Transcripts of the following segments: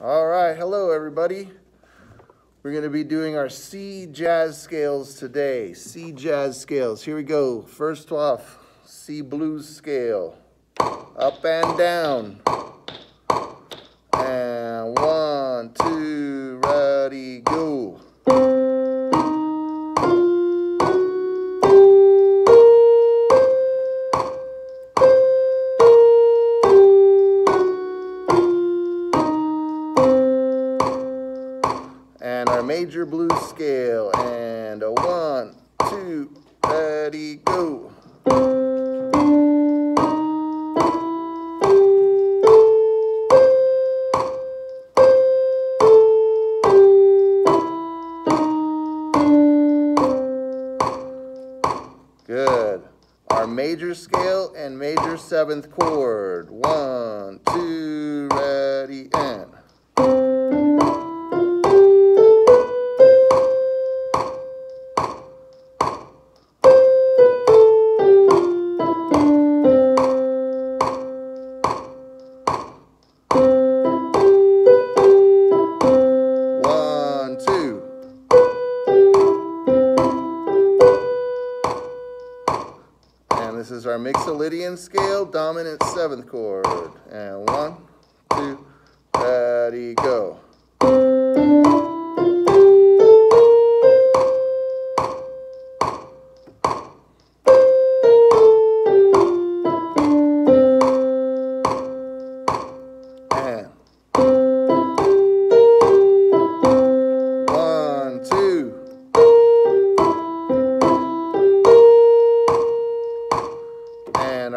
All right, hello everybody. We're going to be doing our C jazz scales today. C jazz scales. Here we go. First off, C blues scale. Up and down. And one, two, ready, go. And our major blues scale. And a one two ready go. Good. Our major scale and major seventh chord. One two ready and And this is our Mixolydian scale, dominant seventh chord. And one, two, ready, go.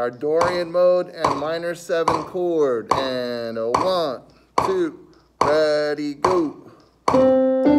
Our Dorian mode and minor seven chord. And a one, two, ready, go.